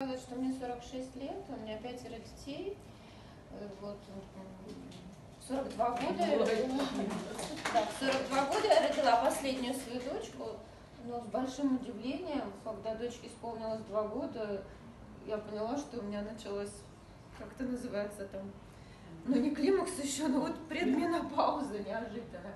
сказать, что мне 46 лет, у меня пятеро детей. Э, Вот, м, 42 года, я родила- да, в 42 года я родила последнюю свою дочку, но с большим удивлением, когда дочке исполнилось 2 года, я поняла, что у меня началось, как это называется там, ну не климакс еще, но вот предменопауза неожиданно.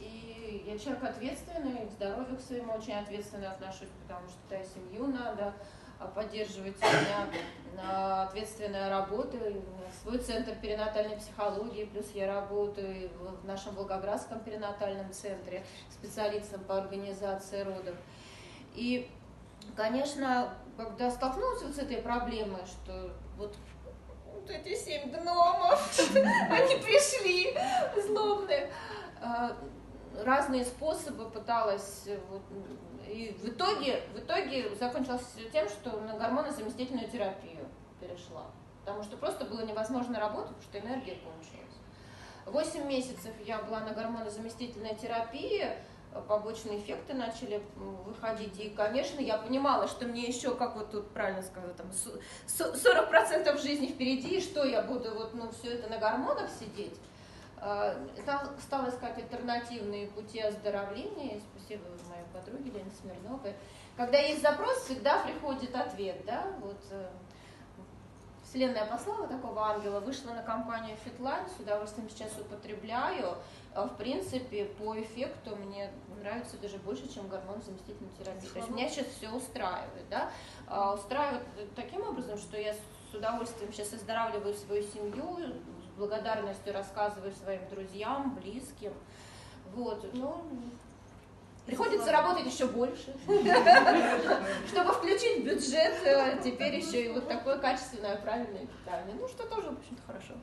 И я человек ответственный, к здоровью к своему очень ответственно отношусь, потому что да, семью надо а, поддерживать. У меня ответственная работа, свой центр перинатальной психологии, плюс я работаю в в нашем Волгоградском перинатальном центре специалистом по организации родов. И, конечно, когда столкнулась вот с этой проблемой, что вот вот эти семь гномов, они пришли злобные, а, разные способы пыталась, э, вот, и в итоге, в итоге закончилось тем, что на гормонозаместительную терапию перешла. Потому что просто было невозможно работать, потому что энергия кончилась. Восемь месяцев я была на гормонозаместительной терапии, э, побочные эффекты начали выходить. И, конечно, я понимала, что мне еще, как вот тут правильно сказала, там со- со- 40% жизни впереди, и что я буду вот, ну, все это на гормонах сидеть. Искать альтернативные пути оздоровления. Спасибо моей подруге Лене Смирновой. Когда есть запрос, всегда приходит ответ, да, вот э, Вселенная послала такого ангела, вышла на компанию Fitline, с удовольствием сейчас употребляю. А, В принципе, по эффекту мне нравится даже больше, чем гормон заместительной терапии. То есть меня сейчас все устраивает, да. А, Устраивает таким образом, что я с удовольствием сейчас оздоравливаю свою семью, с благодарностью рассказываю своим друзьям, близким. Вот, ну, приходится работать еще больше, чтобы включить в бюджет э, теперь еще и вот такое качественное, правильное питание. Ну, что тоже, в общем-то, хорошо.